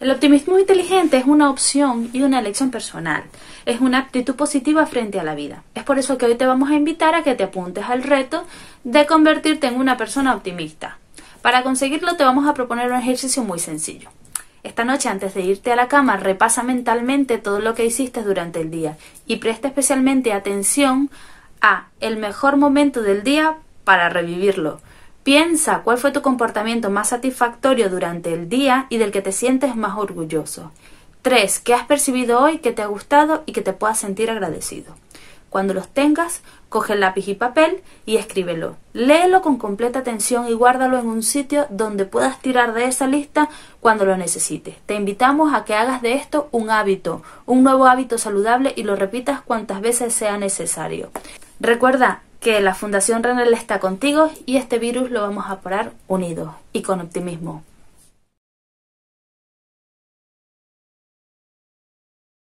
El optimismo inteligente es una opción y una elección personal. Es una actitud positiva frente a la vida. Es por eso que hoy te vamos a invitar a que te apuntes al reto de convertirte en una persona optimista. Para conseguirlo te vamos a proponer un ejercicio muy sencillo. Esta noche antes de irte a la cama repasa mentalmente todo lo que hiciste durante el día y presta especialmente atención a el mejor momento del día para revivirlo Piensa cuál fue tu comportamiento más satisfactorio durante el día y del que te sientes más orgulloso. 3. ¿Qué has percibido hoy que te ha gustado y que te puedas sentir agradecido? Cuando los tengas, coge el lápiz y papel y escríbelo. Léelo con completa atención y guárdalo en un sitio donde puedas tirar de esa lista cuando lo necesites. Te invitamos a que hagas de esto un hábito, un nuevo hábito saludable y lo repitas cuantas veces sea necesario. Recuerda, que la Fundación Renal está contigo y este virus lo vamos a parar unidos y con optimismo.